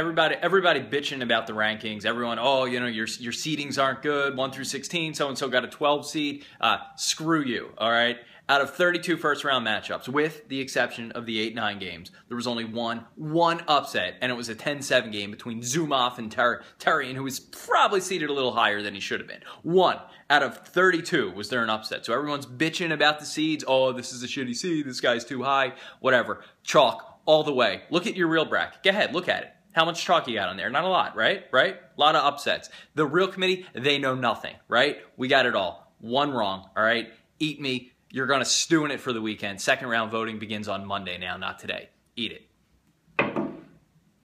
everybody everybody bitching about the rankings. Everyone, oh, you know, your your seedings aren't good. One through sixteen, so and so got a twelve seed. Uh, screw you. All right. Out of 32 first round matchups, with the exception of the 8 9 games, there was only one one upset, and it was a 10 7 game between Zumhofe and Ter- Terrien, who was probably seeded a little higher than he should have been. One out of 32 was there an upset. So everyone's bitching about the seeds. Oh, this is a shitty seed. This guy's too high. Whatever. Chalk all the way. Look at your real bracket. Go ahead, look at it. How much chalk you got on there? Not a lot, right? Right? A lot of upsets. The real committee, they know nothing, right? We got it all. One wrong, all right? Eat me you're going to stew in it for the weekend. Second round voting begins on Monday now, not today. Eat it.